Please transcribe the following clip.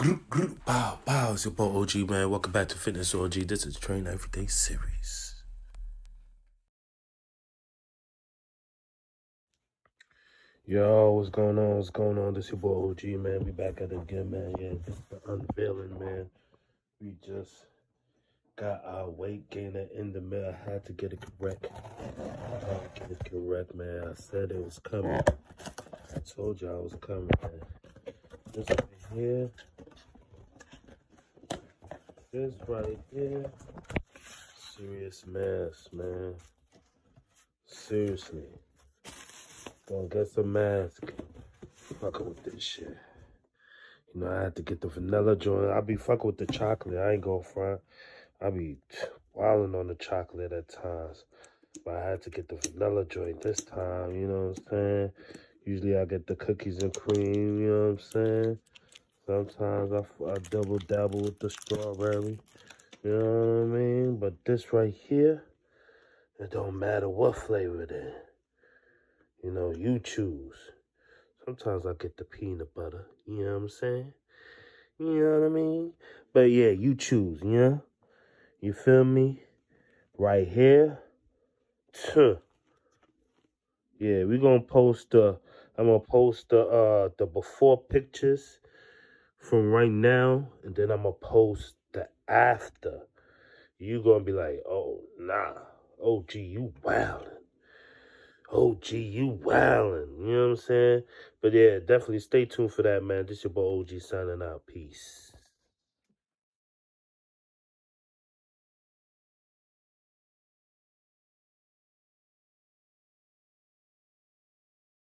Group, group, pow, pow. It's your boy OG, man. Welcome back to Fitness OG. This is Train Everyday Series. Yo, what's going on? What's going on? This is your boy OG, man. We back at it again, man. Yeah, this is the unveiling, man. We just got our weight gainer in the middle. I had to get it correct. I had to get it correct, man. I said it was coming. I told you I was coming, man. This right here. This right here. Serious Mass, man. Seriously. Gonna get some mask. Fucking with this shit. You know, I had to get the vanilla joint. I be fucking with the chocolate. I ain't going front. I be wilding on the chocolate at times. But I had to get the vanilla joint this time, you know what I'm saying? Usually I get the cookies and cream, you know what I'm saying? Sometimes I, I double dabble with the strawberry, you know what I mean? But this right here, it don't matter what flavor it is. You know, you choose. Sometimes I get the peanut butter. You know what I'm saying? You know what I mean? But yeah, you choose, you know? You feel me? Right here. Tuh. Yeah, we're gonna post the I'm gonna post the uh the before pictures from right now, and then I'm gonna post the after. You gonna be like, oh nah, oh OG, you wildin'. Oh, gee, you wildin'. You know what I'm saying? But yeah, definitely stay tuned for that, man. This your boy OG signing out. Peace.